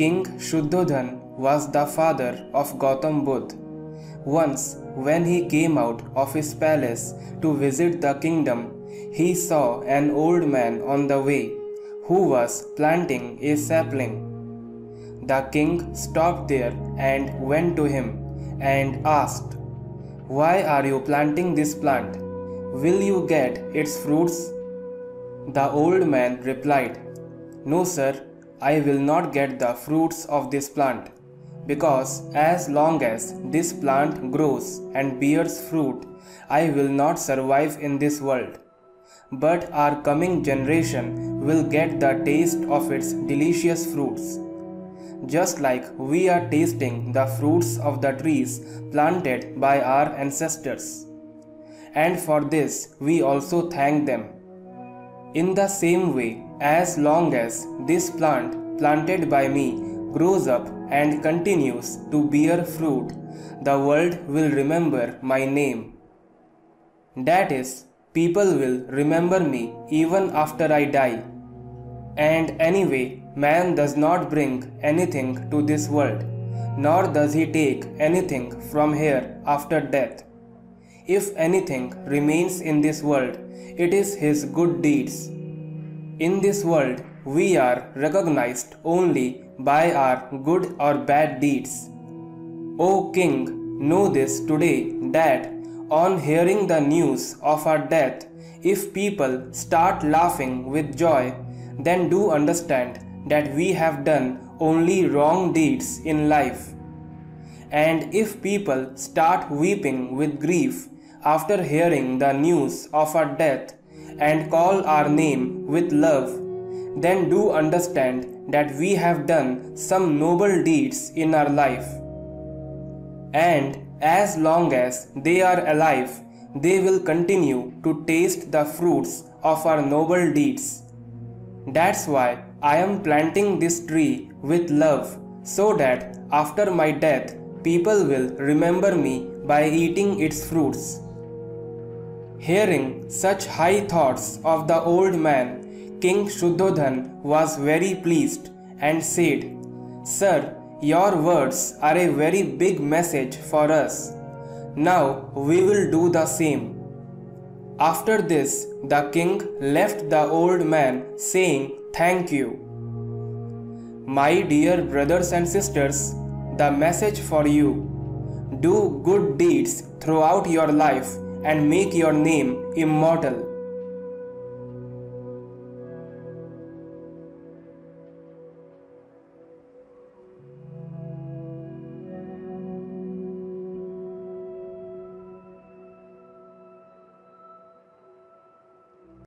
King Shuddhodhan was the father of Gautam Buddha. Once, when he came out of his palace to visit the kingdom, he saw an old man on the way who was planting a sapling. The king stopped there and went to him and asked, Why are you planting this plant? Will you get its fruits? The old man replied, No, sir, I will not get the fruits of this plant, because as long as this plant grows and bears fruit, I will not survive in this world. But our coming generation will get the taste of its delicious fruits. Just like we are tasting the fruits of the trees planted by our ancestors. And for this we also thank them. In the same way, as long as this plant planted by me grows up and continues to bear fruit, the world will remember my name. That is, people will remember me even after I die. And anyway, man does not bring anything to this world, nor does he take anything from here after death. If anything remains in this world, it is his good deeds in this world, we are recognized only by our good or bad deeds. O King, know this today that on hearing the news of our death, if people start laughing with joy, then do understand that we have done only wrong deeds in life. And if people start weeping with grief after hearing the news of our death, and call our name with love, then do understand that we have done some noble deeds in our life. And as long as they are alive, they will continue to taste the fruits of our noble deeds. That's why I am planting this tree with love so that after my death, people will remember me by eating its fruits. Hearing such high thoughts of the old man, King Shuddhodhan was very pleased and said, Sir, your words are a very big message for us. Now we will do the same. After this, the king left the old man saying, Thank you. My dear brothers and sisters, the message for you do good deeds throughout your life and make your name immortal.